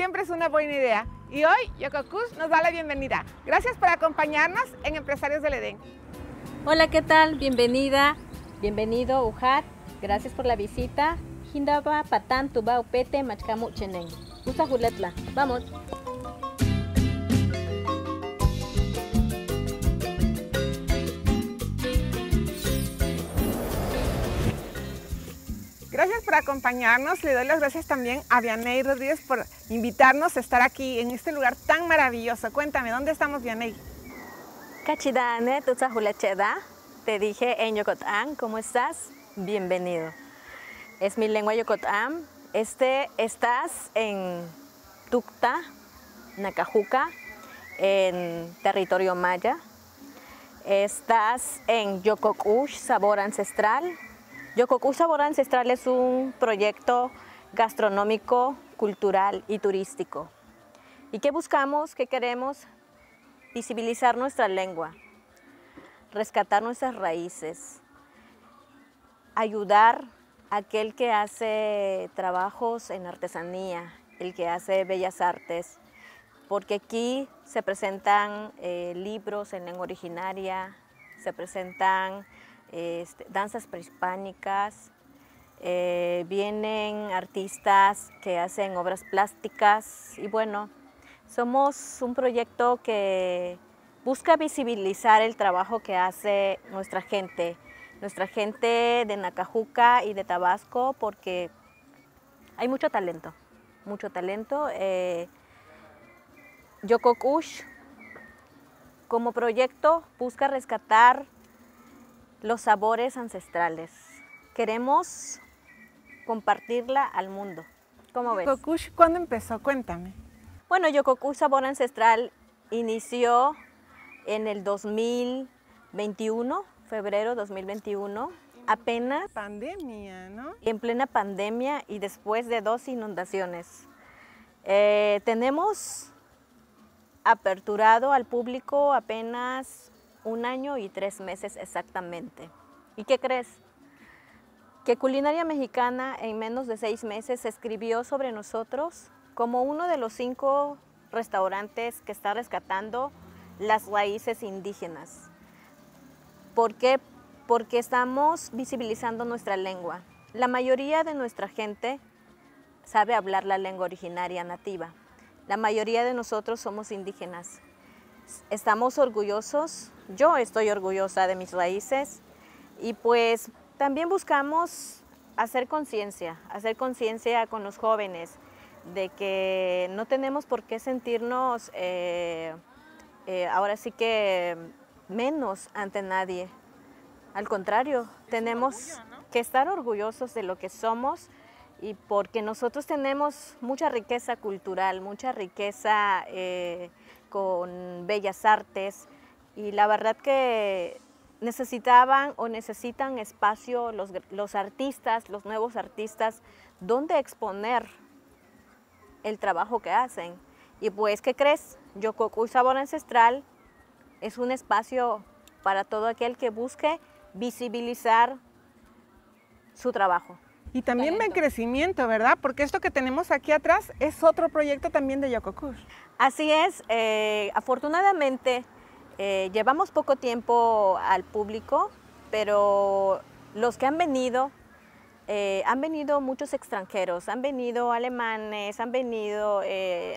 siempre es una buena idea y hoy Yoko Kush nos da la bienvenida. Gracias por acompañarnos en Empresarios del Edén. Hola, ¿qué tal? Bienvenida, bienvenido Ujat. Gracias por la visita. Hindaba patan tuba upete machkamu cheneng. Usa juletla. Vamos. Por acompañarnos. Le doy las gracias también a Vianey Rodríguez por invitarnos a estar aquí en este lugar tan maravilloso. Cuéntame, ¿dónde estamos, Vianey? Cachidane, tusa julecheda. Te dije en Yocotán, ¿cómo estás? Bienvenido. Es mi lengua Yocotán. Este, estás en Tucta, Nacajuca, en territorio maya. Estás en Yococush, sabor ancestral, Yococu Sabor Ancestral es un proyecto gastronómico, cultural y turístico. ¿Y qué buscamos? ¿Qué queremos? Visibilizar nuestra lengua, rescatar nuestras raíces, ayudar a aquel que hace trabajos en artesanía, el que hace bellas artes, porque aquí se presentan eh, libros en lengua originaria, se presentan este, danzas prehispánicas, eh, vienen artistas que hacen obras plásticas y bueno, somos un proyecto que busca visibilizar el trabajo que hace nuestra gente, nuestra gente de Nacajuca y de Tabasco porque hay mucho talento, mucho talento. Eh, Yokokush como proyecto busca rescatar los sabores ancestrales. Queremos compartirla al mundo. ¿Cómo ves? Yokokush, ¿cuándo empezó? Cuéntame. Bueno, Yokokush Sabor Ancestral inició en el 2021, febrero 2021, apenas... Pandemia, ¿no? En plena pandemia y después de dos inundaciones. Eh, tenemos aperturado al público apenas un año y tres meses exactamente. ¿Y qué crees? Que Culinaria Mexicana en menos de seis meses escribió sobre nosotros como uno de los cinco restaurantes que está rescatando las raíces indígenas. ¿Por qué? Porque estamos visibilizando nuestra lengua. La mayoría de nuestra gente sabe hablar la lengua originaria nativa. La mayoría de nosotros somos indígenas. Estamos orgullosos yo estoy orgullosa de mis raíces y pues también buscamos hacer conciencia, hacer conciencia con los jóvenes de que no tenemos por qué sentirnos eh, eh, ahora sí que menos ante nadie. Al contrario, tenemos que estar orgullosos de lo que somos y porque nosotros tenemos mucha riqueza cultural, mucha riqueza eh, con bellas artes, y la verdad que necesitaban o necesitan espacio los, artistas, los nuevos artistas, donde exponer el trabajo que hacen. Y pues, ¿qué crees? Yokoku Sabor Ancestral es un espacio para todo aquel que busque visibilizar su trabajo. Y también ven crecimiento, ¿verdad? Porque esto que tenemos aquí atrás es otro proyecto también de Yokoku. Así es, eh, afortunadamente eh, llevamos poco tiempo al público, pero los que han venido, eh, han venido muchos extranjeros, han venido alemanes, han venido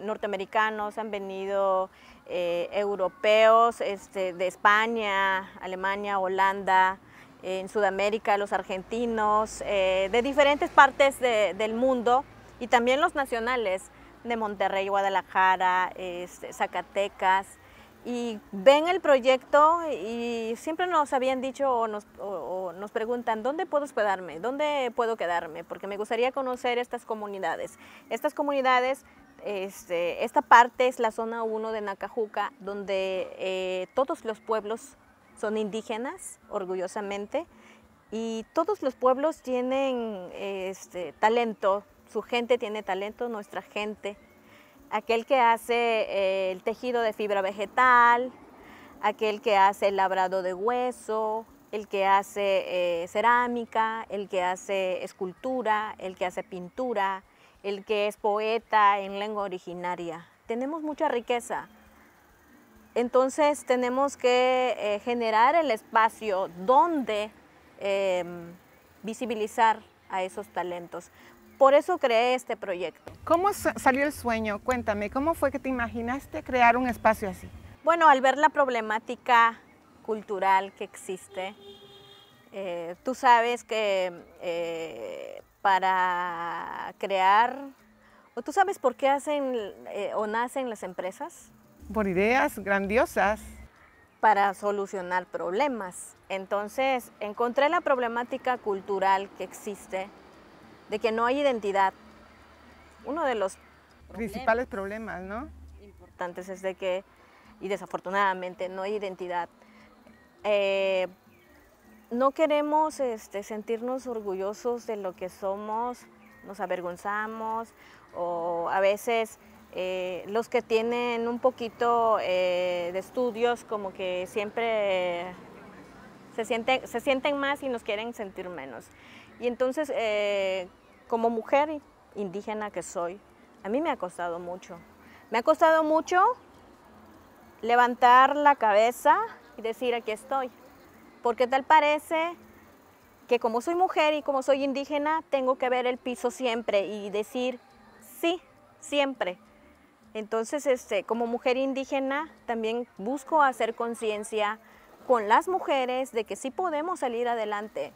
norteamericanos, han venido europeos este, de España, Alemania, Holanda, en Sudamérica, los argentinos, de diferentes partes del mundo y también los nacionales de Monterrey, Guadalajara, este, Zacatecas y ven el proyecto y siempre nos habían dicho o nos, nos, preguntan, ¿dónde puedo hospedarme? ¿Dónde puedo quedarme? Porque me gustaría conocer estas comunidades. Estas comunidades, este, esta parte es la zona 1 de Nacajuca, donde eh, todos los pueblos son indígenas, orgullosamente, y todos los pueblos tienen este, talento, su gente tiene talento, nuestra gente aquel que hace eh, el tejido de fibra vegetal, aquel que hace el labrado de hueso, el que hace eh, cerámica, el que hace escultura, el que hace pintura, el que es poeta en lengua originaria. Tenemos mucha riqueza. Entonces tenemos que eh, generar el espacio donde em, visibilizar a esos talentos. Por eso creé este proyecto. ¿Cómo salió el sueño? Cuéntame, ¿cómo fue que te imaginaste crear un espacio así? Bueno, al ver la problemática cultural que existe, eh, tú sabes que eh, para crear, o tú sabes por qué hacen o nacen las empresas, por ideas grandiosas. Para solucionar problemas. Entonces, encontré la problemática cultural que existe de que no hay identidad. Uno de los principales problemas, ¿no? Importantes es de que, y desafortunadamente, no hay identidad. Eh, no queremos este, sentirnos orgullosos de lo que somos, nos avergonzamos o a veces eh, los que tienen un poquito eh, de estudios como que siempre se, sienten, más y nos quieren sentir menos. Y entonces, eh, como mujer indígena que soy, a mí me ha costado mucho. Me ha costado mucho levantar la cabeza y decir, aquí estoy. Porque tal parece que como soy mujer y como soy indígena, tengo que ver el piso siempre y decir, sí, siempre. Entonces, este, como mujer indígena, también busco hacer conciencia con las mujeres de que sí podemos salir adelante,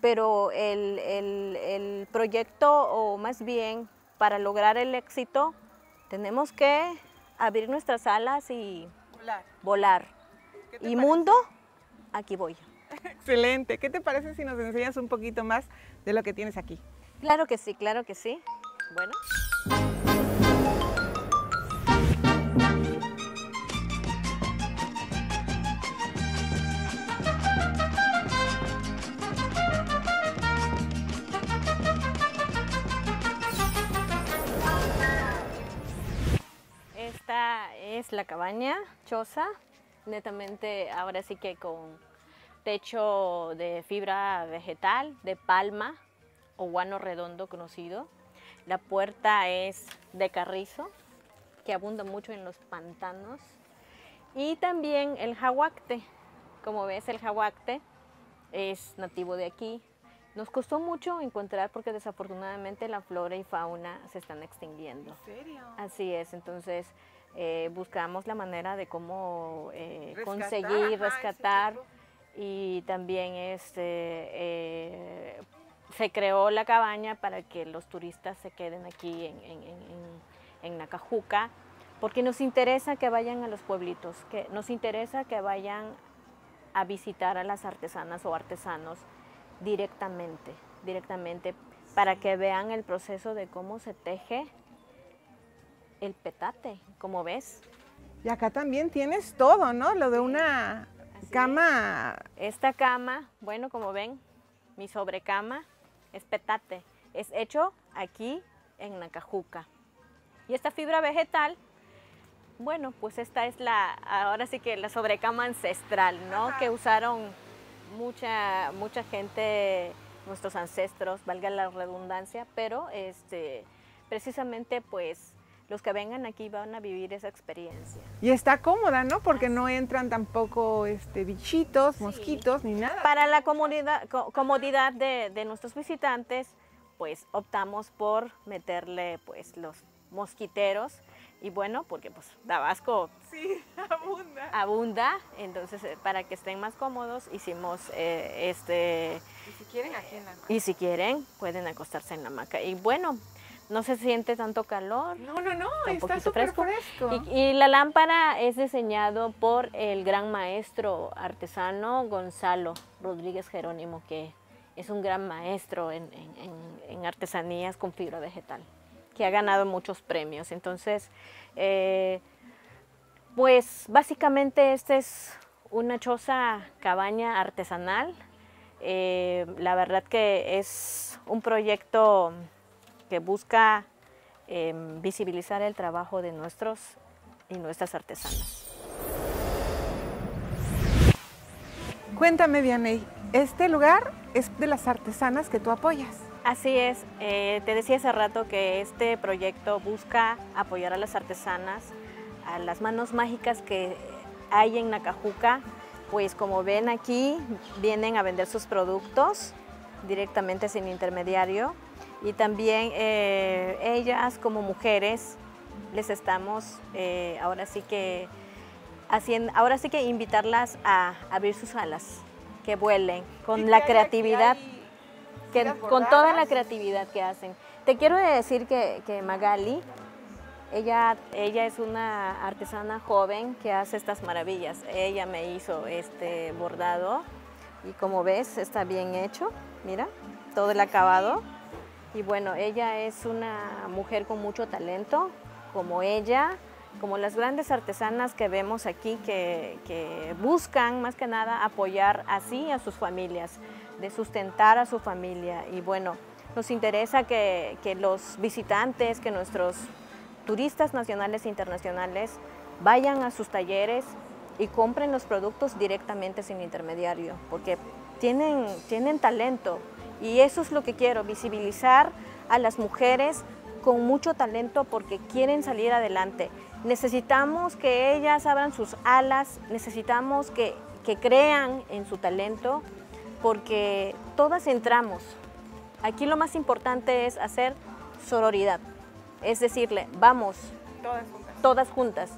pero el, proyecto, o más bien para lograr el éxito, tenemos que abrir nuestras alas y volar. volar. Y mundo, aquí voy. Excelente. ¿Qué te parece si nos enseñas un poquito más de lo que tienes aquí? Claro que sí, claro que sí. Bueno. Es la cabaña choza, netamente ahora sí que con techo de fibra vegetal, de palma o guano redondo conocido. La puerta es de carrizo, que abunda mucho en los pantanos. Y también el jaguacte. Como ves, el jaguacte es nativo de aquí. Nos costó mucho encontrar porque desafortunadamente la flora y fauna se están extinguiendo. ¿En serio? Así es, entonces eh, buscamos la manera de cómo eh, conseguir rescatar y también este, eh, se creó la cabaña para que los turistas se queden aquí en, en, Nacajuca, porque nos interesa que vayan a los pueblitos, que nos interesa que vayan a visitar a las artesanas o artesanos directamente, directamente, para que vean el proceso de cómo se teje el petate, como ves. Y acá también tienes todo, ¿no? Lo de una cama. Esta cama, bueno, como ven, mi sobrecama es petate. Es hecho aquí en Nacajuca. Y esta fibra vegetal, bueno, pues esta es la, ahora sí que la sobrecama ancestral, ¿no? Que usaron mucha, mucha gente, nuestros ancestros, valga la redundancia, pero este, precisamente pues los que vengan aquí van a vivir esa experiencia. Y está cómoda, ¿no? Porque no entran tampoco este, bichitos, mosquitos, ni nada. Para la comodidad de, de, nuestros visitantes, pues optamos por meterle pues los mosquiteros y bueno, porque pues Tabasco sí, abunda. abunda, entonces eh, para que estén más cómodos hicimos eh, este... Y si quieren aquí en la Y si quieren pueden acostarse en la hamaca. Y bueno, no se siente tanto calor. No, no, no, está súper fresco. Y, la lámpara es diseñado por el gran maestro artesano Gonzalo Rodríguez Jerónimo, que es un gran maestro en, artesanías con fibra vegetal, que ha ganado muchos premios. Entonces, eh, pues básicamente esta es una choza cabaña artesanal. Eh, la verdad que es un proyecto que busca em, visibilizar el trabajo de nuestros y nuestras artesanas. Cuéntame, Vianey, ¿este lugar es de las artesanas que tú apoyas? Así es, eh, te decía hace rato que este proyecto busca apoyar a las artesanas, a las manos mágicas que hay en Nacajuca, pues como ven aquí, vienen a vender sus productos directamente sin intermediario. Y también eh, ellas como mujeres les estamos eh, ahora sí que haciendo, ahora sí que invitarlas a abrir sus alas, que vuelen con la creatividad, que, con toda la creatividad que hacen. Te quiero decir que, que Magali, ella, ella es una artesana joven que hace estas maravillas. Ella me hizo este bordado y como ves está bien hecho, mira, todo el acabado. Y bueno, ella es una mujer con mucho talento, como ella, como las grandes artesanas que vemos aquí que, buscan más que nada apoyar así a sus familias, de sustentar a su familia. Y bueno, nos interesa que, que los visitantes, que nuestros turistas nacionales e internacionales vayan a sus talleres y compren los productos directamente sin intermediario, porque tienen, tienen talento y eso es lo que quiero, visibilizar a las mujeres con mucho talento porque quieren salir adelante. Necesitamos que ellas abran sus alas, necesitamos que, que crean en su talento porque todas entramos. Aquí lo más importante es hacer sororidad, es decirle, vamos, todas juntas, todas juntas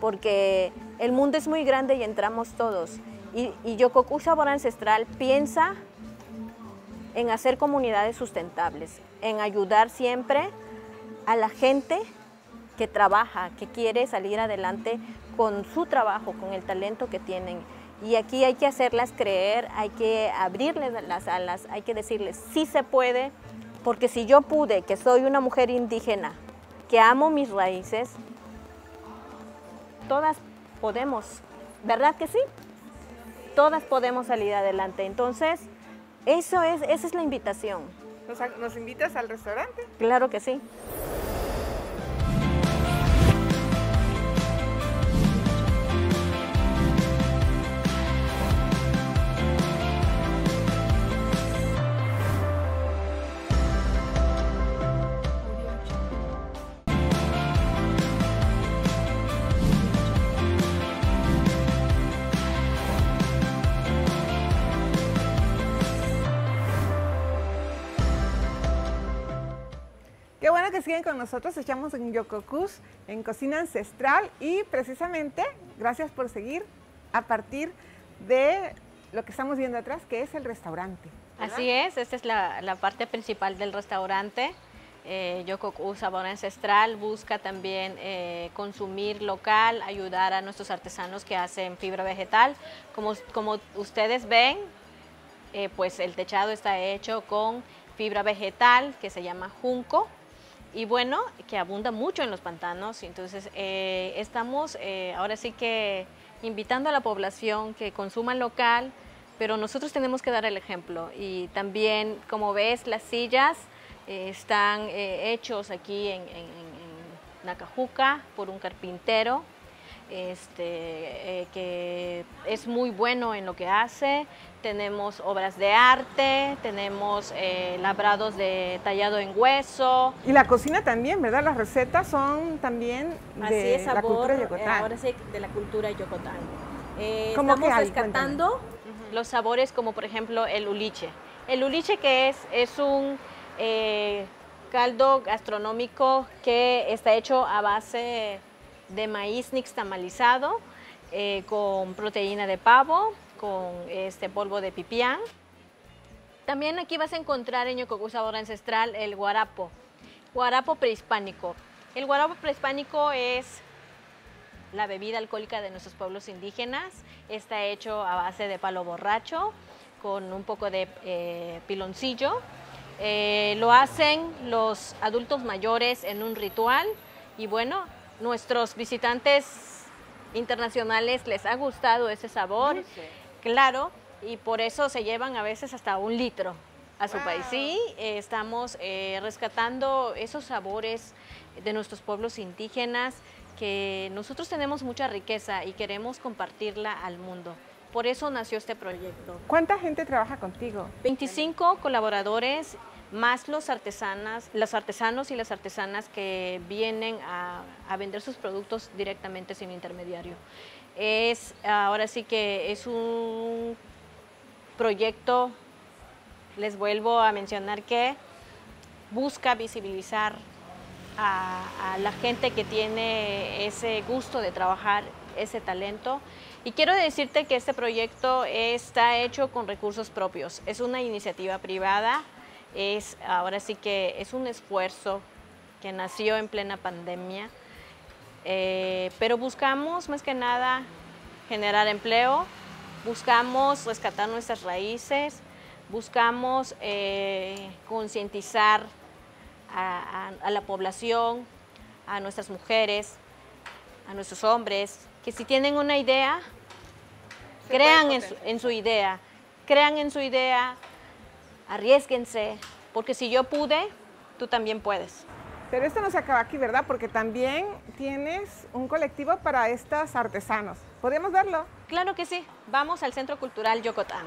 porque el mundo es muy grande y entramos todos. Y, y Yokoku Sabor Ancestral piensa en hacer comunidades sustentables, en ayudar siempre a la gente que trabaja, que quiere salir adelante con su trabajo, con el talento que tienen. Y aquí hay que hacerlas creer, hay que abrirles las alas, hay que decirles, sí se puede, porque si yo pude, que soy una mujer indígena, que amo mis raíces, todas podemos, ¿verdad que sí? Todas podemos salir adelante. Entonces, eso es, esa es la invitación. ¿Nos, ¿Nos invitas al restaurante? Claro que sí. Que siguen con nosotros, echamos en Yokokus, en Cocina Ancestral y precisamente gracias por seguir a partir de lo que estamos viendo atrás, que es el restaurante. Así es, esta es la, parte principal del restaurante. Eh, Yokoku Sabor Ancestral busca también eh, consumir local, ayudar a nuestros artesanos que hacen fibra vegetal. Como, como ustedes ven, eh, pues el techado está hecho con fibra vegetal que se llama junco y bueno, que abunda mucho en los pantanos. Entonces, eh, estamos eh, ahora sí que invitando a la población que consuma local, pero nosotros tenemos que dar el ejemplo. Y también, como ves, las sillas eh, están hechos aquí en, Nacajuca por un carpintero este, que es muy bueno en lo que hace tenemos obras de arte, tenemos eh, labrados de tallado en hueso. Y la cocina también, ¿verdad? Las recetas son también de la cultura de Yocotán. Eh, ahora sí, de la cultura Yocotán. Eh, estamos rescatando los sabores como por ejemplo el uliche. El uliche que es, es un caldo gastronómico que está hecho a base de maíz nixtamalizado con proteína de pavo, con este polvo de pipián. También aquí vas a encontrar en Yokoku Sabor Ancestral el guarapo, guarapo prehispánico. El guarapo prehispánico es la bebida alcohólica de nuestros pueblos indígenas. Está hecho a base de palo borracho con un poco de eh, piloncillo. Eh, lo hacen los adultos mayores en un ritual y bueno, nuestros visitantes internacionales les ha gustado ese sabor claro, y por eso se llevan a veces hasta un litro a su país. Sí, eh, estamos eh, rescatando esos sabores de nuestros pueblos indígenas que nosotros tenemos mucha riqueza y queremos compartirla al mundo. Por eso nació este proyecto. ¿Cuánta gente trabaja contigo? 25 colaboradores más los artesanas, los artesanos y las artesanas que vienen a, vender sus productos directamente sin intermediario. Es, ahora sí que es un proyecto, les vuelvo a mencionar que busca visibilizar a la gente que tiene ese gusto de trabajar, ese talento. Y quiero decirte que este proyecto está hecho con recursos propios. Es una iniciativa privada, es ahora sí que es un esfuerzo que nació en plena pandemia, eh, pero buscamos más que nada generar empleo, buscamos rescatar nuestras raíces, buscamos eh, concientizar a, a, a la población, a nuestras mujeres, a nuestros hombres, que si tienen una idea, Se crean en su, en su, idea, crean en su idea, arriesguense, porque si yo pude, tú también puedes. Pero esto no se acaba aquí, ¿verdad? Porque también tienes un colectivo para estos artesanos. ¿Podríamos verlo? Claro que sí. Vamos al Centro Cultural Yocotán.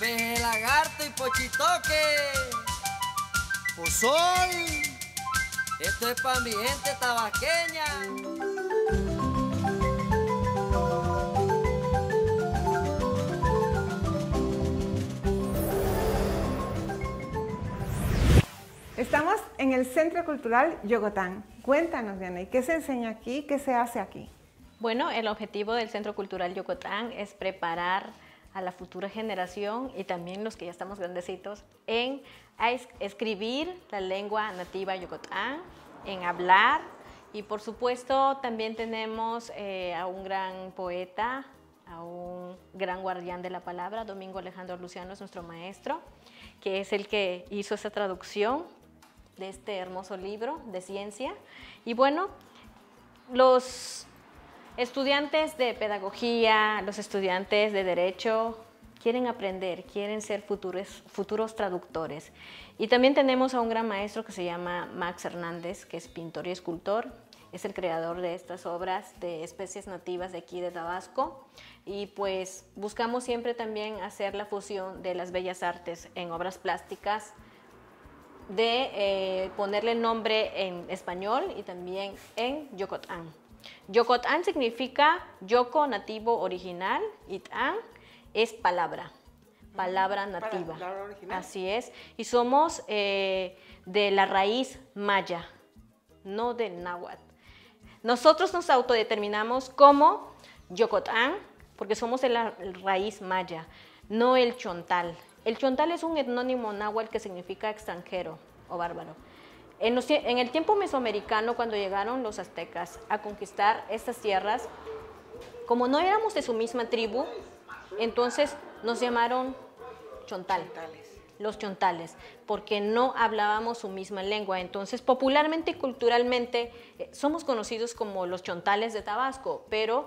Peje lagarto y pochitoque. Pozol. Esto es para mi gente tabasqueña. Estamos en el Centro Cultural Yogotán. Cuéntanos, Diana, ¿y qué se enseña aquí? ¿Qué se hace aquí? Bueno, el objetivo del Centro Cultural Yocotán es preparar a la futura generación y también los que ya estamos grandecitos en es escribir la lengua nativa yocotán, en hablar y por supuesto también tenemos eh, a un gran poeta, a un gran guardián de la palabra, Domingo Alejandro Luciano es nuestro maestro, que es el que hizo esa traducción de este hermoso libro de ciencia. Y bueno, los estudiantes de pedagogía, los estudiantes de derecho, quieren aprender, quieren ser futuros, futuros traductores. Y también tenemos a un gran maestro que se llama Max Hernández, que es pintor y escultor. Es el creador de estas obras de especies nativas de aquí de Tabasco. Y pues buscamos siempre también hacer la fusión de las bellas artes en obras plásticas, de eh, ponerle nombre en español y también en Yocotán. Yocotán significa Yoco nativo original y Tan es palabra, palabra nativa. Palabra original. Así es. Y somos eh, de la raíz maya, no del náhuatl. Nosotros nos autodeterminamos como Yocotán, porque somos de la raíz maya, no el chontal. El chontal es un etnónimo náhuatl que significa extranjero o bárbaro. En, los, en, el tiempo mesoamericano, cuando llegaron los aztecas a conquistar estas tierras, como no éramos de su misma tribu, entonces nos llamaron chontal, los chontales, porque no hablábamos su misma lengua. Entonces, popularmente y culturalmente, eh, somos conocidos como los chontales de Tabasco, pero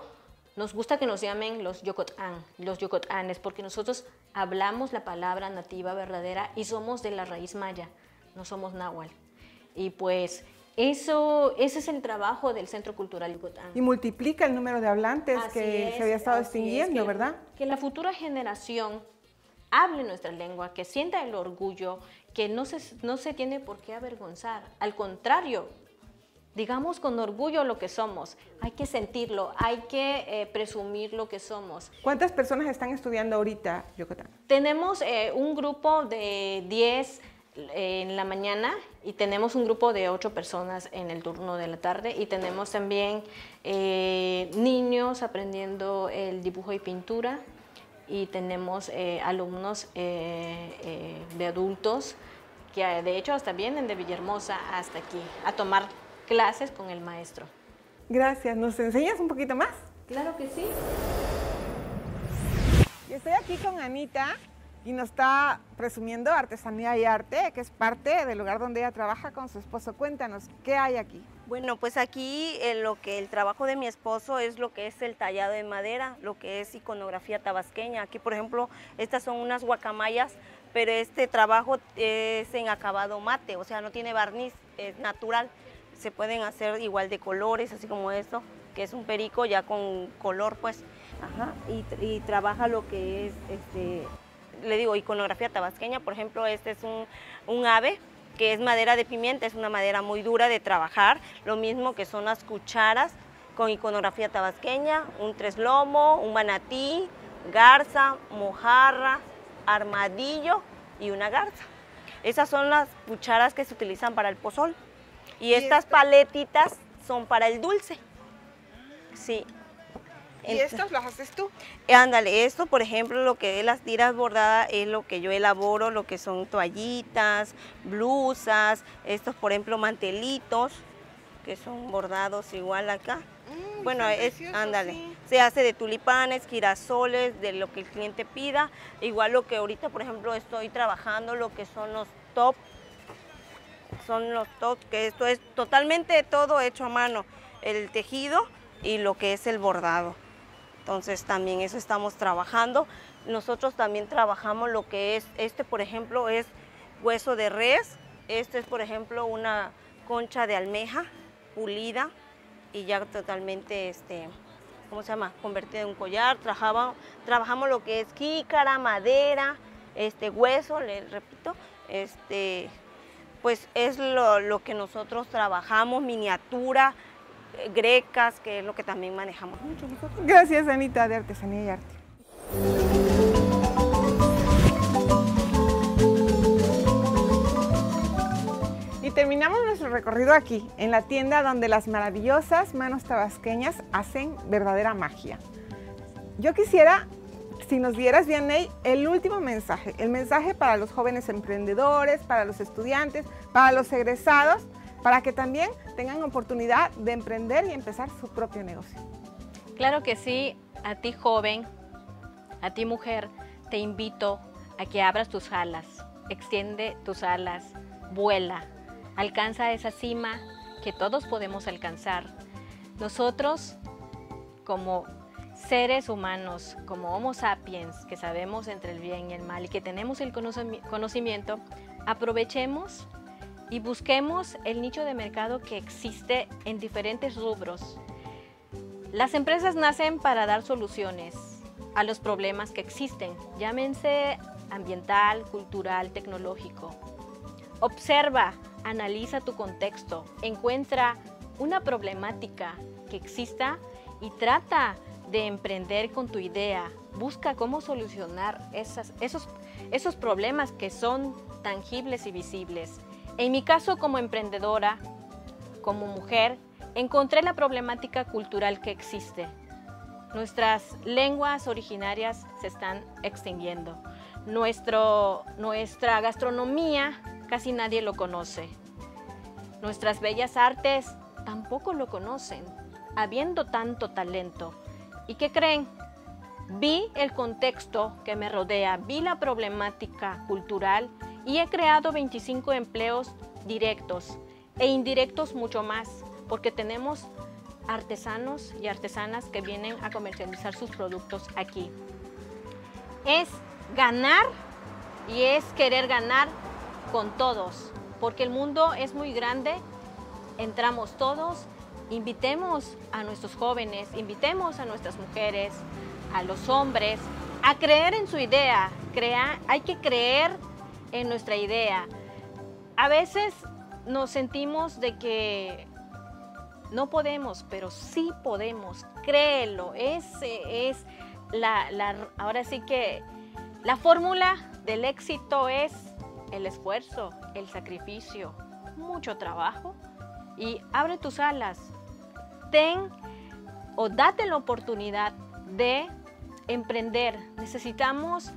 nos gusta que nos llamen los yocotán, los yocotanes, porque nosotros hablamos la palabra nativa verdadera y somos de la raíz maya, no somos náhuatl. Y pues eso, ese es el trabajo del Centro Cultural Yucatán. Y multiplica el número de hablantes Así que es, se había estado extinguiendo, es, que, ¿verdad? Que la futura generación hable nuestra lengua, que sienta el orgullo, que no se, no se tiene por qué avergonzar. Al contrario, digamos con orgullo lo que somos. Hay que sentirlo, hay que eh, presumir lo que somos. ¿Cuántas personas están estudiando ahorita Yucatán? Tenemos eh, un grupo de 10 en la mañana y tenemos un grupo de ocho personas en el turno de la tarde y tenemos también eh, niños aprendiendo el dibujo y pintura y tenemos eh, alumnos eh, de adultos que de hecho hasta vienen de Villahermosa hasta aquí a tomar clases con el maestro. Gracias. ¿Nos enseñas un poquito más? Claro que sí. Estoy aquí con Anita, y nos está presumiendo artesanía y arte, que es parte del lugar donde ella trabaja con su esposo. Cuéntanos, ¿qué hay aquí? Bueno, pues aquí eh, lo que el trabajo de mi esposo es lo que es el tallado de madera, lo que es iconografía tabasqueña. Aquí, por ejemplo, estas son unas guacamayas, pero este trabajo es en acabado mate, o sea, no tiene barniz, es natural. Se pueden hacer igual de colores, así como esto, que es un perico ya con color, pues. Ajá, y, trabaja lo que es este, le digo, iconografía tabasqueña, por ejemplo, este es un, un ave que es madera de pimienta, es una madera muy dura de trabajar, lo mismo que son las cucharas con iconografía tabasqueña, un tres lomo, un manatí, garza, mojarra, armadillo y una garza. Esas son las cucharas que se utilizan para el pozol. Y, estas paletitas son para el dulce. Sí. ¿Y estas las haces tú? Eh, ándale, esto por ejemplo, lo que es las tiras bordadas es lo que yo elaboro, lo que son toallitas, blusas, estos por ejemplo mantelitos, que son bordados igual acá. Mm, bueno, es, ándale, se hace de tulipanes, girasoles, de lo que el cliente pida. Igual lo que ahorita, por ejemplo, estoy trabajando, lo que son los top, son los top, que esto es totalmente todo hecho a mano, el tejido y lo que es el bordado. Entonces también eso estamos trabajando. Nosotros también trabajamos lo que es, este por ejemplo es hueso de res, este es por ejemplo una concha de almeja pulida y ya totalmente, este, ¿cómo se llama? Convertida en un collar. Trabajamos, trabajamos lo que es jícara, madera, este, hueso, le repito, este, pues es lo, que nosotros trabajamos, miniatura, grecas, que es lo que también manejamos mucho nosotros. Gracias, Anita, de Artesanía y Arte. Y terminamos nuestro recorrido aquí, en la tienda donde las maravillosas manos tabasqueñas hacen verdadera magia. Yo quisiera, si nos dieras, Vianney, el último mensaje, el mensaje para los jóvenes emprendedores, para los estudiantes, para los egresados, para que también tengan oportunidad de emprender y empezar su propio negocio. Claro que sí, a ti joven, a ti mujer, te invito a que abras tus alas, extiende tus alas, vuela, alcanza esa cima que todos podemos alcanzar. Nosotros, como seres humanos, como Homo sapiens, que sabemos entre el bien y el mal y que tenemos el conocimiento, aprovechemos y busquemos el nicho de mercado que existe en diferentes rubros. Las empresas nacen para dar soluciones a los problemas que existen, llámense ambiental, cultural, tecnológico. Observa, analiza tu contexto, encuentra una problemática que exista y trata de emprender con tu idea. Busca cómo solucionar esas, esos, esos problemas que son tangibles y visibles. En mi caso como emprendedora, como mujer, encontré la problemática cultural que existe. Nuestras lenguas originarias se están extinguiendo. Nuestro, nuestra gastronomía casi nadie lo conoce. Nuestras bellas artes tampoco lo conocen, habiendo tanto talento. ¿Y qué creen? Vi el contexto que me rodea, vi la problemática cultural y he creado 25 empleos directos e indirectos mucho más, porque tenemos artesanos y artesanas que vienen a comercializar sus productos aquí. Es ganar y es querer ganar con todos, porque el mundo es muy grande, entramos todos, invitemos a nuestros jóvenes, invitemos a nuestras mujeres, a los hombres, a creer en su idea, Crea, hay que creer en nuestra idea. A veces nos sentimos de que no podemos, pero sí podemos, créelo, ese es la, la ahora sí que la fórmula del éxito es el esfuerzo, el sacrificio, mucho trabajo y abre tus alas. Ten o date la oportunidad de emprender. Necesitamos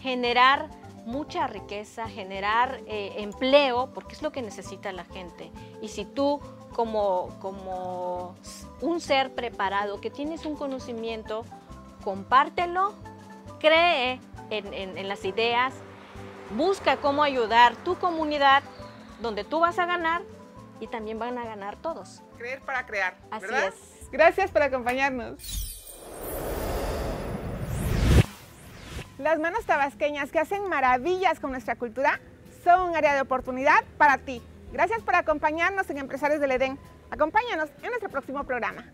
generar mucha riqueza, generar eh, empleo, porque es lo que necesita la gente. Y si tú como, como un ser preparado, que tienes un conocimiento, compártelo, cree en las ideas, busca cómo ayudar tu comunidad, donde tú vas a ganar y también van a ganar todos. Creer para crear. Así ¿verdad? es. Gracias por acompañarnos. Las manos tabasqueñas que hacen maravillas con nuestra cultura son un área de oportunidad para ti. Gracias por acompañarnos en Empresarios del Edén. Acompáñanos en nuestro próximo programa.